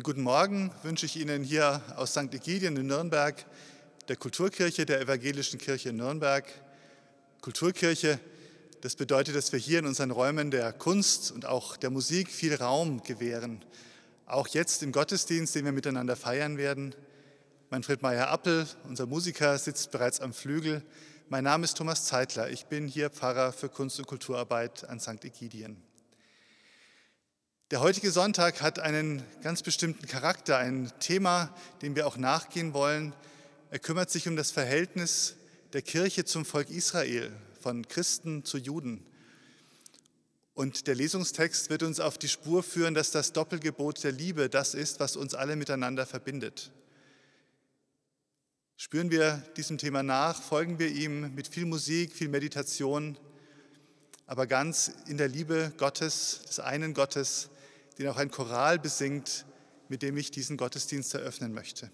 Einen guten Morgen wünsche ich Ihnen hier aus St. Egidien in Nürnberg, der Kulturkirche der Evangelischen Kirche in Nürnberg. Kulturkirche, das bedeutet, dass wir hier in unseren Räumen der Kunst und auch der Musik viel Raum gewähren. Auch jetzt im Gottesdienst, den wir miteinander feiern werden. Manfred Meyer-Appel, unser Musiker, sitzt bereits am Flügel. Mein Name ist Thomas Zeitler. Ich bin hier Pfarrer für Kunst- und Kulturarbeit an St. Egidien. Der heutige Sonntag hat einen ganz bestimmten Charakter, ein Thema, dem wir auch nachgehen wollen. Er kümmert sich um das Verhältnis der Kirche zum Volk Israel, von Christen zu Juden. Und der Lesungstext wird uns auf die Spur führen, dass das Doppelgebot der Liebe das ist, was uns alle miteinander verbindet. Spüren wir diesem Thema nach, folgen wir ihm mit viel Musik, viel Meditation, aber ganz in der Liebe Gottes, des einen Gottes, den auch ein Choral besingt, mit dem ich diesen Gottesdienst eröffnen möchte.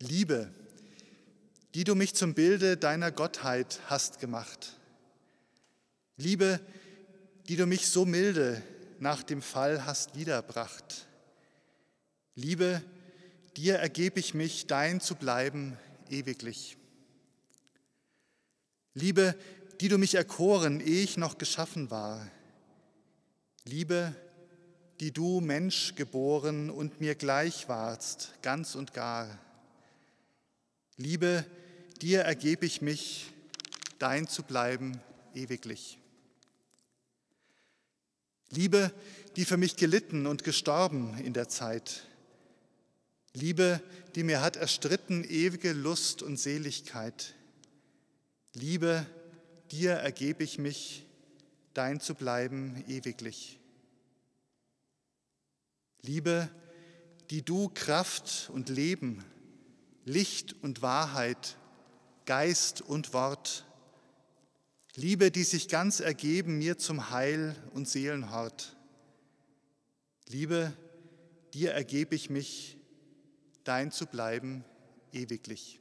Liebe, die du mich zum Bilde deiner Gottheit hast gemacht. Liebe, die du mich so milde nach dem Fall hast niederbracht. Liebe, dir ergebe ich mich, dein zu bleiben ewiglich. Liebe, die du mich erkoren, ehe ich noch geschaffen war. Liebe, die du Mensch geboren und mir gleich warst, ganz und gar. Liebe, dir ergebe ich mich, dein zu bleiben ewiglich. Liebe, die für mich gelitten und gestorben in der Zeit. Liebe, die mir hat erstritten ewige Lust und Seligkeit. Liebe, die dir ergebe ich mich, dein zu bleiben ewiglich. Liebe, die du Kraft und Leben, Licht und Wahrheit, Geist und Wort, Liebe, die sich ganz ergeben mir zum Heil und Seelenhort. Liebe, dir ergebe ich mich, dein zu bleiben ewiglich.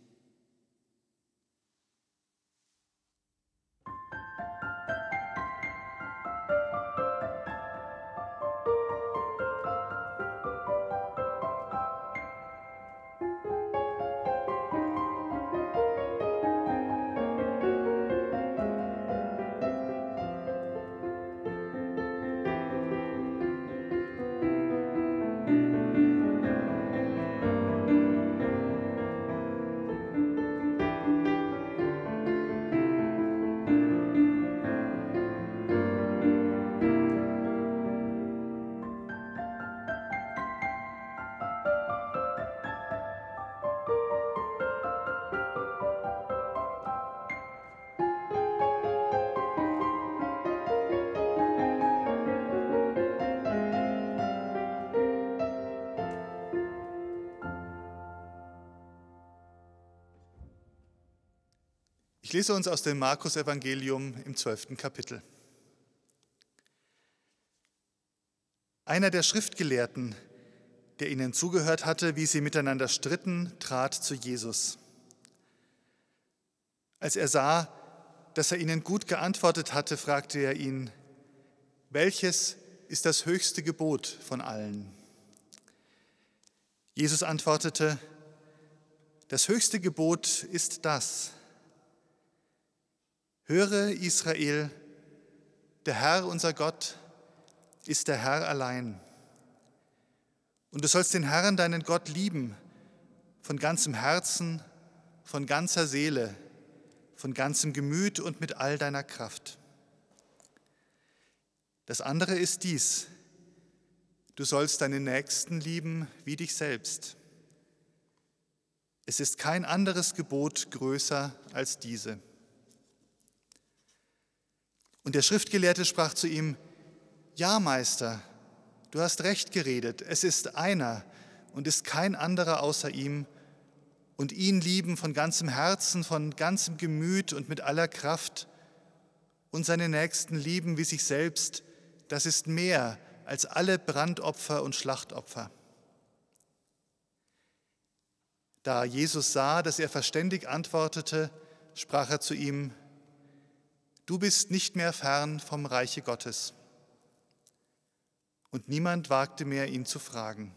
Ich lese uns aus dem Markus-Evangelium im zwölften Kapitel. Einer der Schriftgelehrten, der ihnen zugehört hatte, wie sie miteinander stritten, trat zu Jesus. Als er sah, dass er ihnen gut geantwortet hatte, fragte er ihn, welches ist das höchste Gebot von allen? Jesus antwortete, das höchste Gebot ist das. Höre Israel, der Herr unser Gott ist der Herr allein. Und du sollst den Herrn, deinen Gott, lieben, von ganzem Herzen, von ganzer Seele, von ganzem Gemüt und mit all deiner Kraft. Das andere ist dies, du sollst deinen Nächsten lieben wie dich selbst. Es ist kein anderes Gebot größer als diese. Und der Schriftgelehrte sprach zu ihm, Ja, Meister, du hast recht geredet, es ist einer und ist kein anderer außer ihm, und ihn lieben von ganzem Herzen, von ganzem Gemüt und mit aller Kraft, und seine Nächsten lieben wie sich selbst, das ist mehr als alle Brandopfer und Schlachtopfer. Da Jesus sah, dass er verständig antwortete, sprach er zu ihm, Du bist nicht mehr fern vom Reiche Gottes. Und niemand wagte mehr, ihn zu fragen.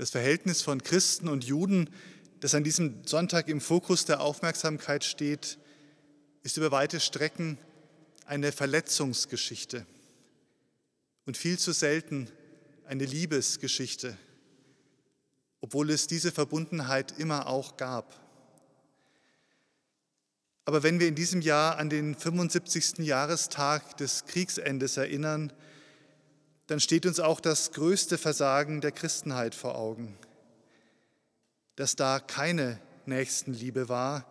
Das Verhältnis von Christen und Juden, das an diesem Sonntag im Fokus der Aufmerksamkeit steht, ist über weite Strecken eine Verletzungsgeschichte und viel zu selten eine Liebesgeschichte, obwohl es diese Verbundenheit immer auch gab. Aber wenn wir in diesem Jahr an den 75. Jahrestag des Kriegsendes erinnern, dann steht uns auch das größte Versagen der Christenheit vor Augen, dass da keine Nächstenliebe war,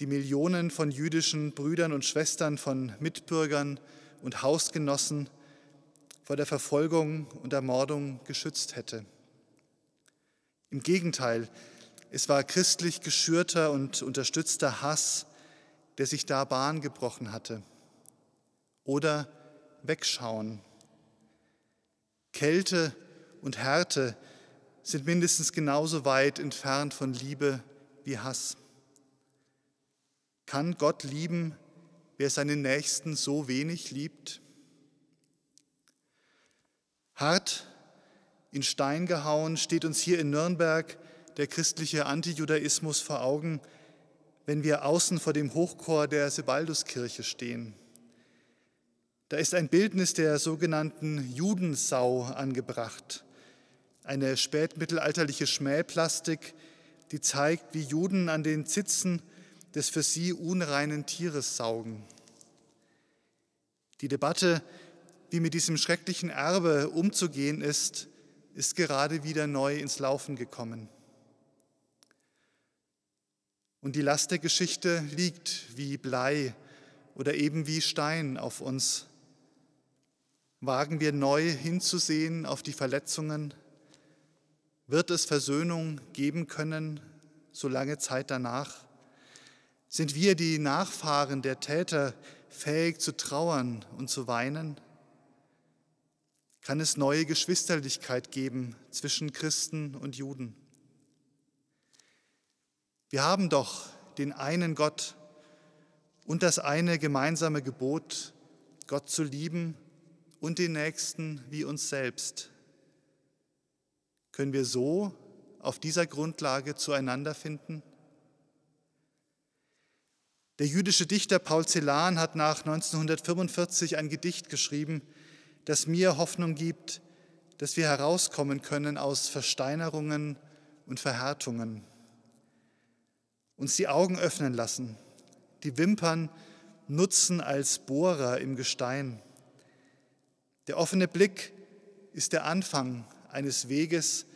die Millionen von jüdischen Brüdern und Schwestern, von Mitbürgern und Hausgenossen vor der Verfolgung und Ermordung geschützt hätte. Im Gegenteil, es war christlich geschürter und unterstützter Hass, der sich da Bahn gebrochen hatte. Oder Wegschauen Kälte und Härte sind mindestens genauso weit entfernt von Liebe wie Hass. Kann Gott lieben, wer seinen Nächsten so wenig liebt? Hart in Stein gehauen steht uns hier in Nürnberg der christliche Antijudaismus vor Augen, wenn wir außen vor dem Hochchor der Sebalduskirche stehen. Da ist ein Bildnis der sogenannten Judensau angebracht, eine spätmittelalterliche Schmähplastik, die zeigt, wie Juden an den Zitzen des für sie unreinen Tieres saugen. Die Debatte, wie mit diesem schrecklichen Erbe umzugehen ist, ist gerade wieder neu ins Laufen gekommen. Und die Last der Geschichte liegt wie Blei oder eben wie Stein auf uns Wagen wir neu hinzusehen auf die Verletzungen? Wird es Versöhnung geben können, so lange Zeit danach? Sind wir, die Nachfahren der Täter, fähig zu trauern und zu weinen? Kann es neue Geschwisterlichkeit geben zwischen Christen und Juden? Wir haben doch den einen Gott und das eine gemeinsame Gebot, Gott zu lieben und den Nächsten wie uns selbst. Können wir so auf dieser Grundlage zueinander finden? Der jüdische Dichter Paul Celan hat nach 1945 ein Gedicht geschrieben, das mir Hoffnung gibt, dass wir herauskommen können aus Versteinerungen und Verhärtungen, uns die Augen öffnen lassen, die Wimpern nutzen als Bohrer im Gestein der offene Blick ist der Anfang eines Weges,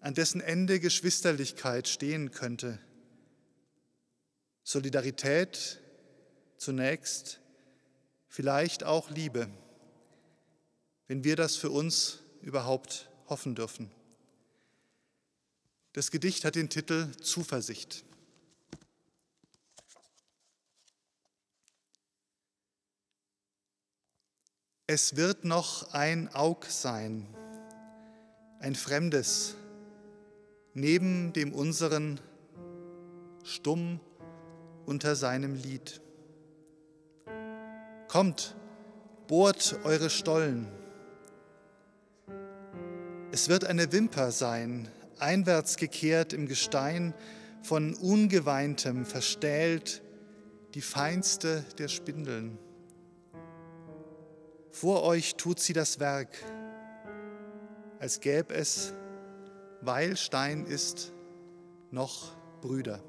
an dessen Ende Geschwisterlichkeit stehen könnte. Solidarität zunächst, vielleicht auch Liebe, wenn wir das für uns überhaupt hoffen dürfen. Das Gedicht hat den Titel Zuversicht. Es wird noch ein Aug sein, ein fremdes, neben dem unseren, stumm unter seinem Lied. Kommt, bohrt eure Stollen. Es wird eine Wimper sein, einwärts gekehrt im Gestein, von ungeweintem verstählt, die feinste der Spindeln. Vor euch tut sie das Werk, als gäb es, weil Stein ist, noch Brüder.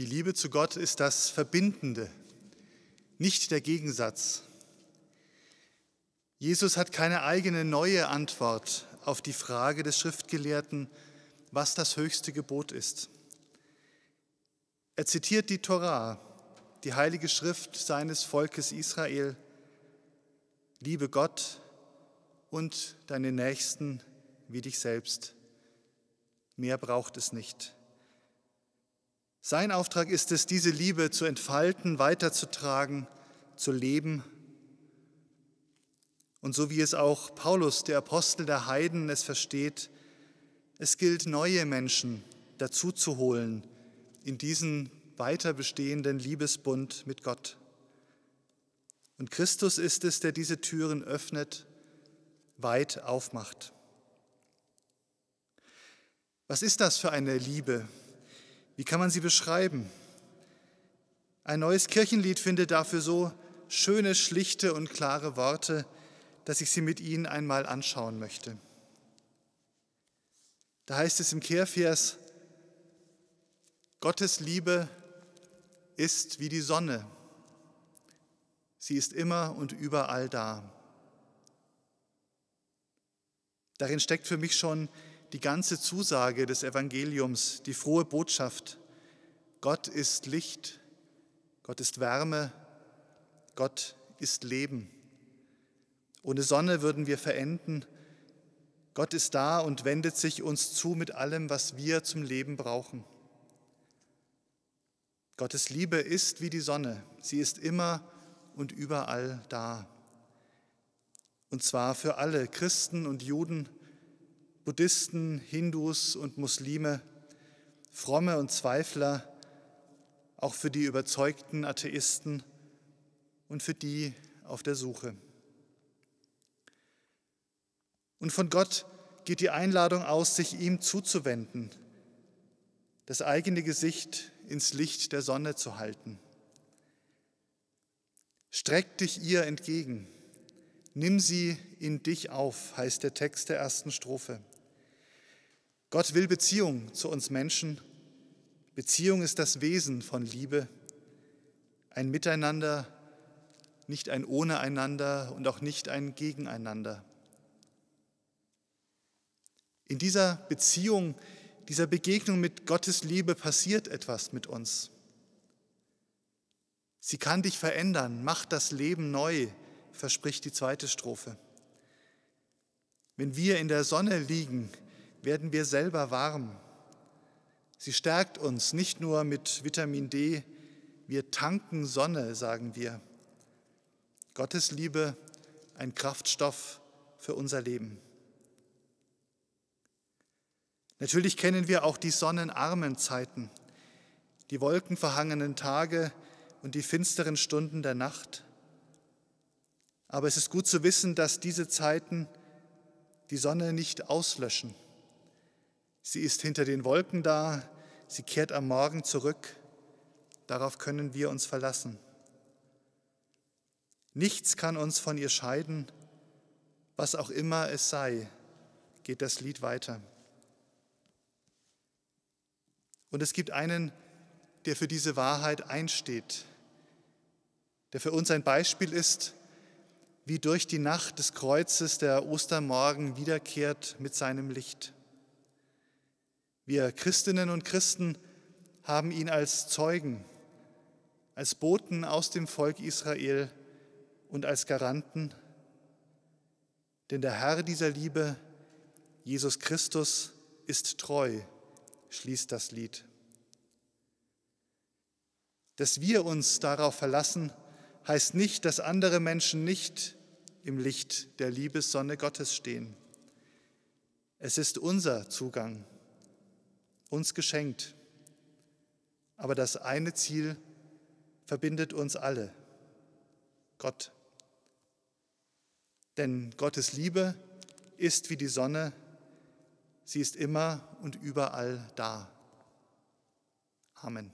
Die Liebe zu Gott ist das Verbindende, nicht der Gegensatz. Jesus hat keine eigene neue Antwort auf die Frage des Schriftgelehrten, was das höchste Gebot ist. Er zitiert die Torah, die heilige Schrift seines Volkes Israel. Liebe Gott und deine Nächsten wie dich selbst. Mehr braucht es nicht. Sein Auftrag ist es, diese Liebe zu entfalten, weiterzutragen, zu leben. Und so wie es auch Paulus, der Apostel der Heiden, es versteht, es gilt, neue Menschen dazu zu holen in diesen weiter bestehenden Liebesbund mit Gott. Und Christus ist es, der diese Türen öffnet, weit aufmacht. Was ist das für eine Liebe, wie kann man sie beschreiben? Ein neues Kirchenlied findet dafür so schöne, schlichte und klare Worte, dass ich sie mit Ihnen einmal anschauen möchte. Da heißt es im Kehrvers, Gottes Liebe ist wie die Sonne. Sie ist immer und überall da. Darin steckt für mich schon die ganze Zusage des Evangeliums, die frohe Botschaft. Gott ist Licht, Gott ist Wärme, Gott ist Leben. Ohne Sonne würden wir verenden. Gott ist da und wendet sich uns zu mit allem, was wir zum Leben brauchen. Gottes Liebe ist wie die Sonne. Sie ist immer und überall da. Und zwar für alle Christen und Juden, Buddhisten, Hindus und Muslime, Fromme und Zweifler, auch für die überzeugten Atheisten und für die auf der Suche. Und von Gott geht die Einladung aus, sich ihm zuzuwenden, das eigene Gesicht ins Licht der Sonne zu halten. Streck dich ihr entgegen, nimm sie in dich auf, heißt der Text der ersten Strophe. Gott will Beziehung zu uns Menschen. Beziehung ist das Wesen von Liebe, ein Miteinander, nicht ein Ohneeinander und auch nicht ein Gegeneinander. In dieser Beziehung, dieser Begegnung mit Gottes Liebe passiert etwas mit uns. Sie kann dich verändern, macht das Leben neu, verspricht die zweite Strophe. Wenn wir in der Sonne liegen, werden wir selber warm. Sie stärkt uns nicht nur mit Vitamin D, wir tanken Sonne, sagen wir. Gottes Liebe, ein Kraftstoff für unser Leben. Natürlich kennen wir auch die sonnenarmen Zeiten, die wolkenverhangenen Tage und die finsteren Stunden der Nacht. Aber es ist gut zu wissen, dass diese Zeiten die Sonne nicht auslöschen. Sie ist hinter den Wolken da, sie kehrt am Morgen zurück. Darauf können wir uns verlassen. Nichts kann uns von ihr scheiden, was auch immer es sei, geht das Lied weiter. Und es gibt einen, der für diese Wahrheit einsteht, der für uns ein Beispiel ist, wie durch die Nacht des Kreuzes der Ostermorgen wiederkehrt mit seinem Licht. Wir Christinnen und Christen haben ihn als Zeugen, als Boten aus dem Volk Israel und als Garanten, denn der Herr dieser Liebe, Jesus Christus, ist treu schließt das Lied. Dass wir uns darauf verlassen, heißt nicht, dass andere Menschen nicht im Licht der Liebessonne Gottes stehen. Es ist unser Zugang, uns geschenkt. Aber das eine Ziel verbindet uns alle, Gott. Denn Gottes Liebe ist wie die Sonne, Sie ist immer und überall da. Amen.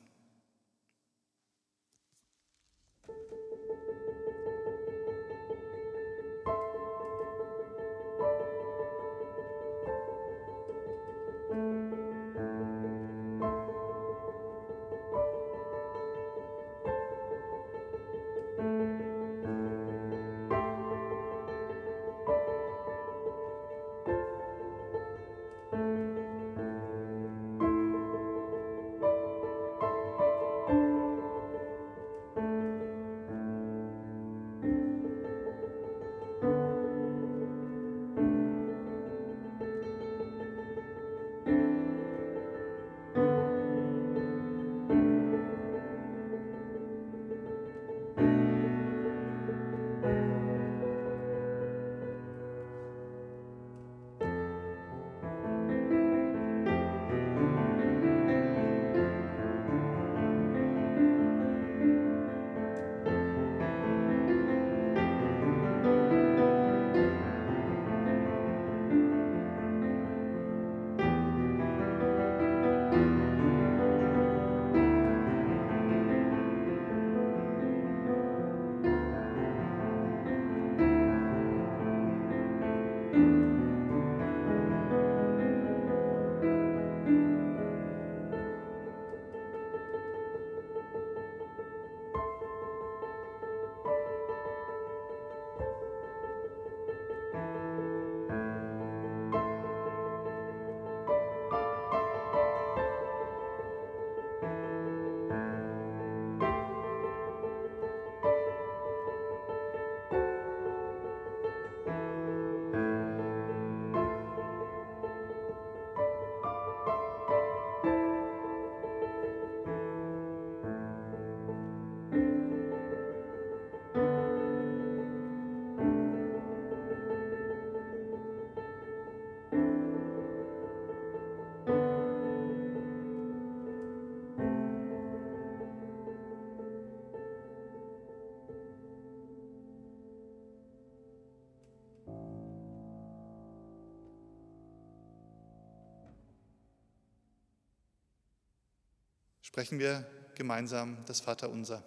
Sprechen wir gemeinsam das Vaterunser.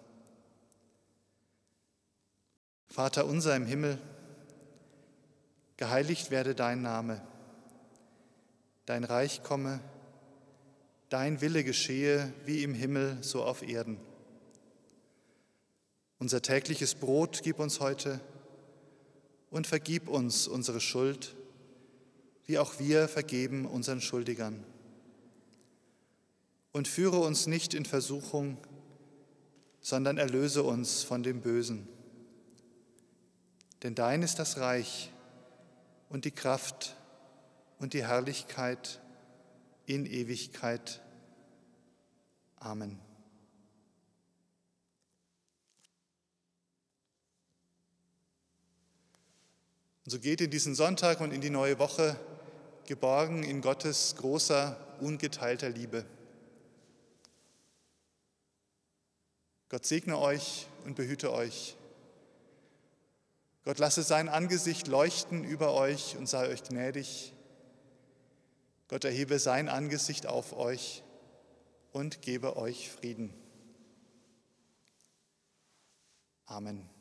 Vater unser im Himmel, geheiligt werde dein Name, dein Reich komme, dein Wille geschehe wie im Himmel so auf Erden. Unser tägliches Brot gib uns heute und vergib uns unsere Schuld, wie auch wir vergeben unseren Schuldigern. Und führe uns nicht in Versuchung, sondern erlöse uns von dem Bösen. Denn dein ist das Reich und die Kraft und die Herrlichkeit in Ewigkeit. Amen. So geht in diesen Sonntag und in die neue Woche geborgen in Gottes großer, ungeteilter Liebe. Gott segne euch und behüte euch. Gott lasse sein Angesicht leuchten über euch und sei euch gnädig. Gott erhebe sein Angesicht auf euch und gebe euch Frieden. Amen.